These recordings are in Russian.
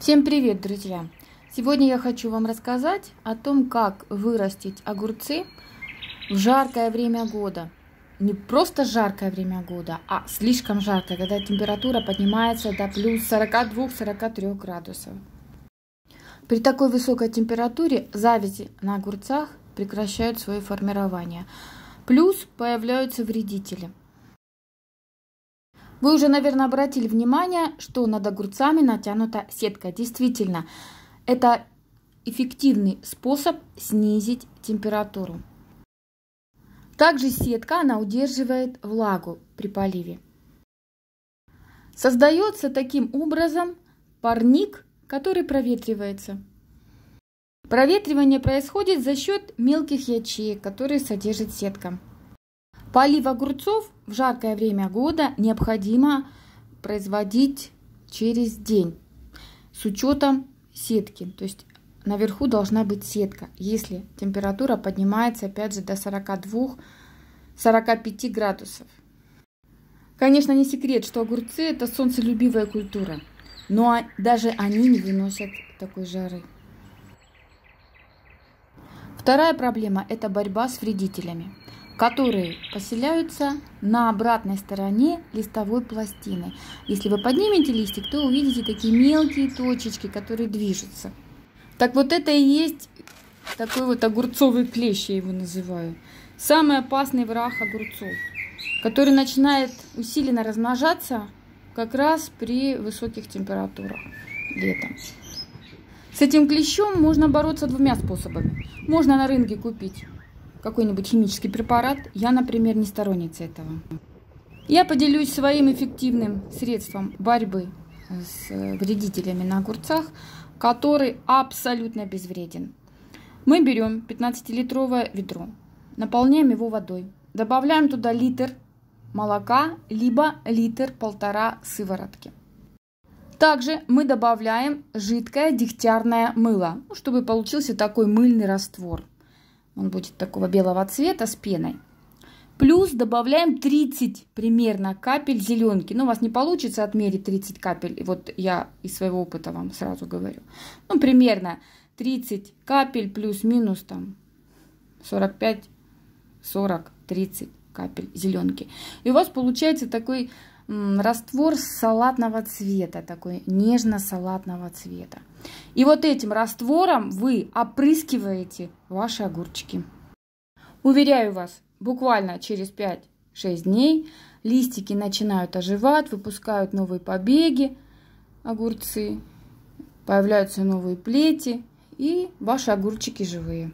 Всем привет, друзья! Сегодня я хочу вам рассказать о том, как вырастить огурцы в жаркое время года. Не просто жаркое время года, а слишком жаркое, когда температура поднимается до плюс 42-43 градусов. При такой высокой температуре завязи на огурцах прекращают свое формирование. Плюс появляются вредители – вы уже, наверное, обратили внимание, что над огурцами натянута сетка. Действительно, это эффективный способ снизить температуру. Также сетка, она удерживает влагу при поливе. Создается таким образом парник, который проветривается. Проветривание происходит за счет мелких ячеек, которые содержит сетка. Полив огурцов в жаркое время года необходимо производить через день с учетом сетки. То есть наверху должна быть сетка, если температура поднимается опять же до 42-45 градусов. Конечно, не секрет, что огурцы это солнцелюбивая культура, но даже они не выносят такой жары. Вторая проблема – это борьба с вредителями которые поселяются на обратной стороне листовой пластины. Если вы поднимете листик, то увидите такие мелкие точечки, которые движутся. Так вот это и есть такой вот огурцовый клещ, я его называю. Самый опасный враг огурцов, который начинает усиленно размножаться как раз при высоких температурах летом. С этим клещом можно бороться двумя способами. Можно на рынке купить какой-нибудь химический препарат. Я, например, не сторонница этого. Я поделюсь своим эффективным средством борьбы с вредителями на огурцах, который абсолютно безвреден. Мы берем 15-литровое ведро, наполняем его водой, добавляем туда литр молока, либо литр полтора сыворотки. Также мы добавляем жидкое дегтярное мыло, ну, чтобы получился такой мыльный раствор. Он будет такого белого цвета с пеной. Плюс добавляем 30 примерно капель зеленки. Ну, у вас не получится отмерить 30 капель. Вот я из своего опыта вам сразу говорю. Ну, примерно 30 капель плюс-минус там 45, 40, 30 капель зеленки. И у вас получается такой раствор салатного цвета, такой нежно-салатного цвета. И вот этим раствором вы опрыскиваете ваши огурчики. Уверяю вас, буквально через 5-6 дней листики начинают оживать, выпускают новые побеги, огурцы, появляются новые плети и ваши огурчики живые.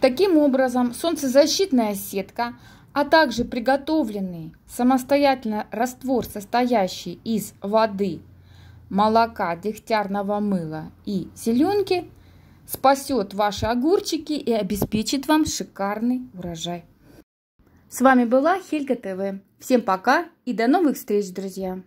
Таким образом, солнцезащитная сетка – а также приготовленный самостоятельно раствор, состоящий из воды, молока, дегтярного мыла и зеленки, спасет ваши огурчики и обеспечит вам шикарный урожай. С вами была Хельга ТВ. Всем пока и до новых встреч, друзья!